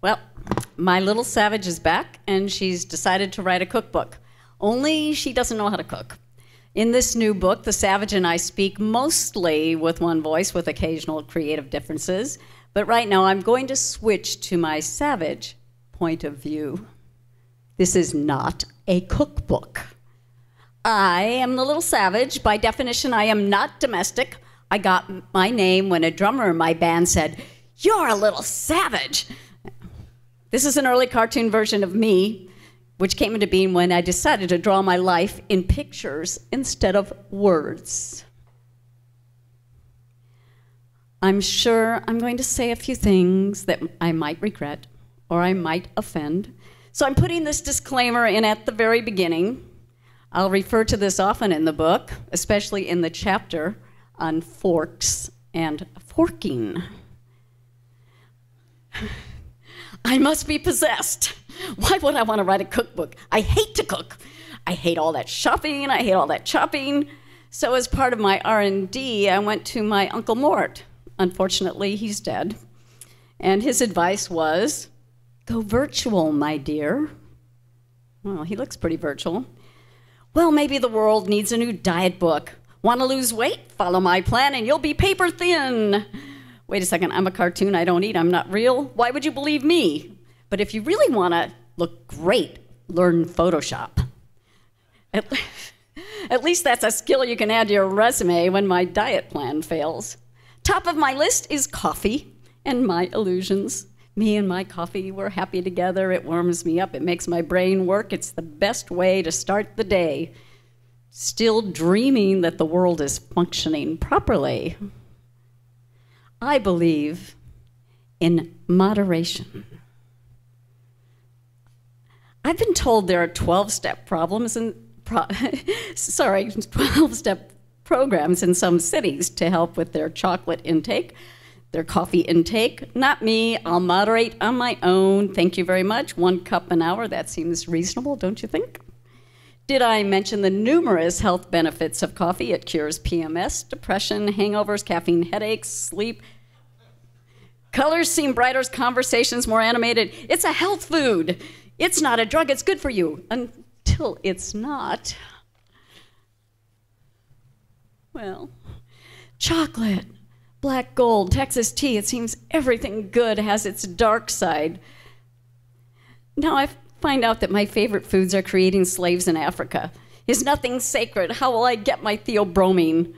Well, my little savage is back and she's decided to write a cookbook. Only she doesn't know how to cook. In this new book, The Savage and I speak mostly with one voice with occasional creative differences, but right now I'm going to switch to my savage point of view. This is not a cookbook. I am the little savage. By definition, I am not domestic. I got my name when a drummer in my band said, You're a little savage. This is an early cartoon version of me, which came into being when I decided to draw my life in pictures instead of words. I'm sure I'm going to say a few things that I might regret or I might offend. So I'm putting this disclaimer in at the very beginning. I'll refer to this often in the book, especially in the chapter on forks and forking. I must be possessed. Why would I want to write a cookbook? I hate to cook. I hate all that shopping, I hate all that chopping. So as part of my R&D, I went to my Uncle Mort. Unfortunately, he's dead. And his advice was, go virtual, my dear. Well, he looks pretty virtual. Well, maybe the world needs a new diet book. Want to lose weight? Follow my plan and you'll be paper thin. Wait a second, I'm a cartoon, I don't eat, I'm not real. Why would you believe me? But if you really want to look great, learn Photoshop. At, at least that's a skill you can add to your resume when my diet plan fails. Top of my list is coffee and my illusions. Me and my coffee, we're happy together. It warms me up, it makes my brain work. It's the best way to start the day. Still dreaming that the world is functioning properly. I believe in moderation. I've been told there are 12 step problems and pro sorry, 12 step programs in some cities to help with their chocolate intake, their coffee intake. Not me, I'll moderate on my own. Thank you very much. One cup an hour, that seems reasonable, don't you think? Did I mention the numerous health benefits of coffee? It cures PMS, depression, hangovers, caffeine headaches, sleep. Colors seem brighter, conversations more animated. It's a health food. It's not a drug, it's good for you. Until it's not. Well, chocolate, black gold, Texas tea, it seems everything good has its dark side. Now I find out that my favorite foods are creating slaves in Africa. Is nothing sacred? How will I get my theobromine?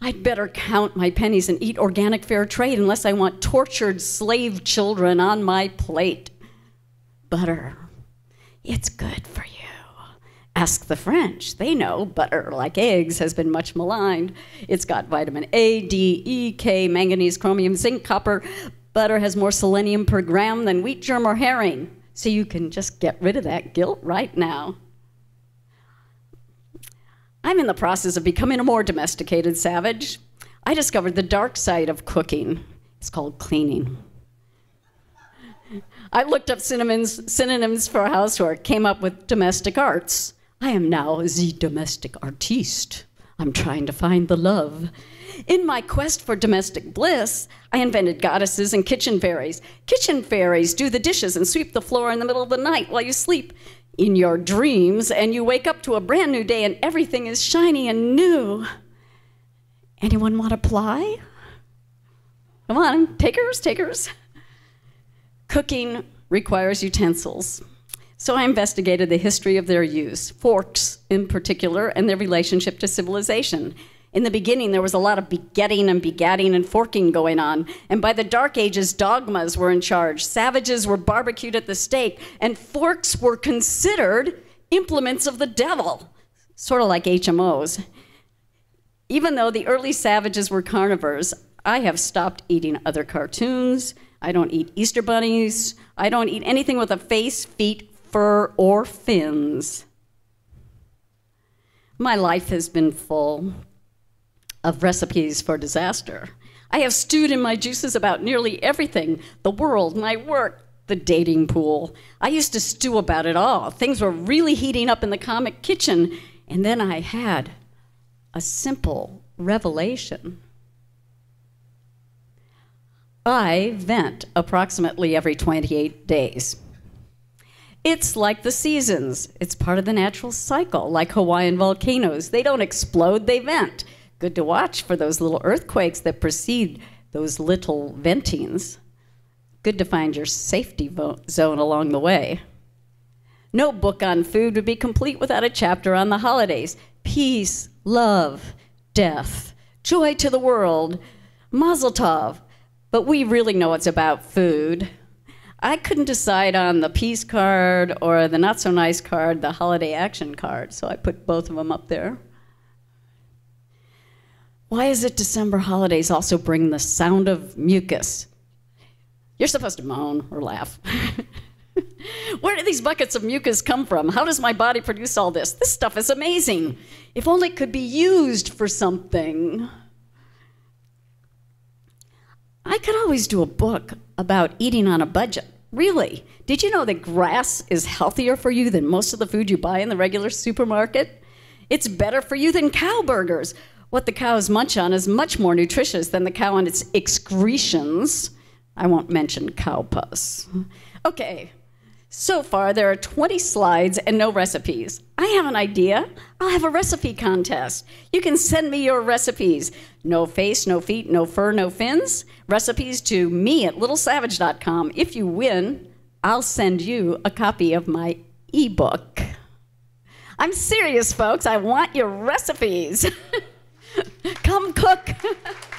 I'd better count my pennies and eat organic fair trade unless I want tortured slave children on my plate. Butter. It's good for you. Ask the French. They know butter, like eggs, has been much maligned. It's got vitamin A, D, E, K, manganese, chromium, zinc, copper. Butter has more selenium per gram than wheat germ or herring. So you can just get rid of that guilt right now. I'm in the process of becoming a more domesticated savage. I discovered the dark side of cooking. It's called cleaning. I looked up synonyms, synonyms for housework, came up with domestic arts. I am now the domestic artiste. I'm trying to find the love. In my quest for domestic bliss, I invented goddesses and kitchen fairies. Kitchen fairies do the dishes and sweep the floor in the middle of the night while you sleep in your dreams, and you wake up to a brand new day and everything is shiny and new. Anyone want to apply? Come on, takers, takers. Cooking requires utensils. So I investigated the history of their use, forks in particular, and their relationship to civilization. In the beginning, there was a lot of begetting and begatting and forking going on. And by the Dark Ages, dogmas were in charge. Savages were barbecued at the stake, and forks were considered implements of the devil, sort of like HMOs. Even though the early savages were carnivores, I have stopped eating other cartoons, I don't eat Easter bunnies. I don't eat anything with a face, feet, fur, or fins. My life has been full of recipes for disaster. I have stewed in my juices about nearly everything the world, my work, the dating pool. I used to stew about it all. Things were really heating up in the comic kitchen. And then I had a simple revelation. I vent approximately every 28 days. It's like the seasons. It's part of the natural cycle, like Hawaiian volcanoes. They don't explode, they vent. Good to watch for those little earthquakes that precede those little ventings. Good to find your safety zone along the way. No book on food would be complete without a chapter on the holidays peace, love, death, joy to the world, mazel tov. But we really know it's about food. I couldn't decide on the peace card or the not so nice card, the holiday action card, so I put both of them up there. Why is it December holidays also bring the sound of mucus? You're supposed to moan or laugh. Where do these buckets of mucus come from? How does my body produce all this? This stuff is amazing. If only it could be used for something. I could always do a book about eating on a budget. Really? Did you know that grass is healthier for you than most of the food you buy in the regular supermarket? It's better for you than cow burgers. What the cows munch on is much more nutritious than the cow and its excretions. I won't mention cow pus. Okay, so far there are 20 slides and no recipes. I have an idea. I'll have a recipe contest. You can send me your recipes. No face, no feet, no fur, no fins. Recipes to me at littlesavage.com. If you win, I'll send you a copy of my ebook. I'm serious, folks. I want your recipes. Come cook.